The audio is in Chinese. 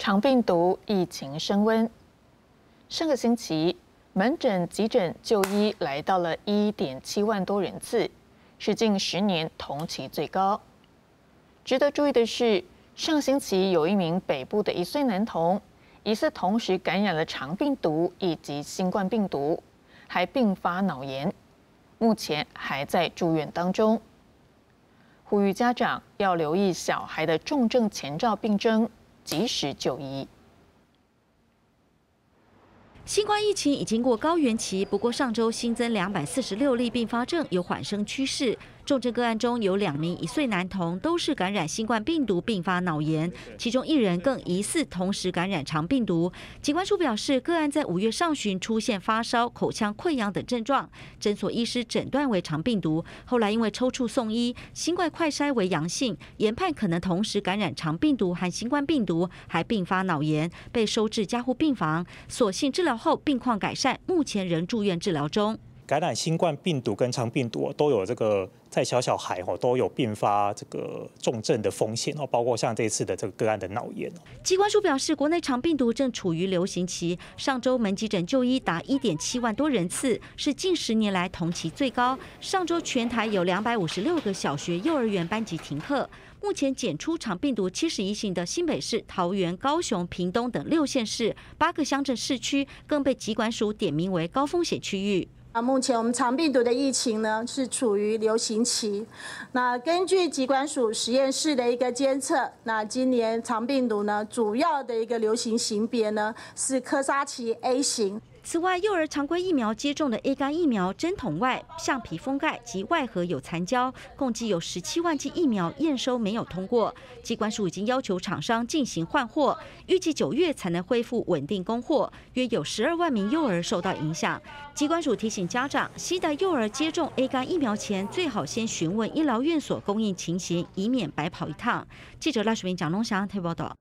长病毒疫情升温，上个星期门诊、急诊就医来到了一点七万多人次，是近十年同期最高。值得注意的是，上星期有一名北部的一岁男童，疑似同时感染了长病毒以及新冠病毒，还并发脑炎，目前还在住院当中。呼吁家长要留意小孩的重症前兆病征，及时就医。新冠疫情已经过高原期，不过上周新增两百四十六例并发症，有缓升趋势。重症个案中有两名一岁男童，都是感染新冠病毒并发脑炎，其中一人更疑似同时感染肠病毒。疾管署表示，个案在五月上旬出现发烧、口腔溃疡等症状，诊所医师诊断为肠病毒，后来因为抽搐送医，新冠快筛为阳性，研判可能同时感染肠病毒和新冠病毒，还并发脑炎，被收治加护病房。所幸治疗后病况改善，目前仍住院治疗中。感染新冠病毒跟肠病毒都有这个在小小孩哦都有并发这个重症的风险哦，包括像这次的这个个案的脑炎。机关署表示，国内肠病毒正处于流行期，上周门急诊就医达一点七万多人次，是近十年来同期最高。上周全台有两百五十六个小学、幼儿园班级停课。目前检出肠病毒七十一型的新北市、桃园、高雄、屏东等六县市，八个乡镇市区更被疾管署点名为高风险区域。啊，目前我们肠病毒的疫情呢是处于流行期。那根据疾管署实验室的一个监测，那今年肠病毒呢主要的一个流行型别呢是科萨奇 A 型。此外，幼儿常规疫苗接种的 A 肝疫苗针筒外橡皮封盖及外盒有残胶，共计有十七万剂疫苗验收没有通过。机关署已经要求厂商进行换货，预计九月才能恢复稳定供货。约有十二万名幼儿受到影响。机关署提醒家长，携带幼儿接种 A 肝疫苗前，最好先询问医疗院所供应情形，以免白跑一趟。记者赖淑明、蒋龙祥台报道。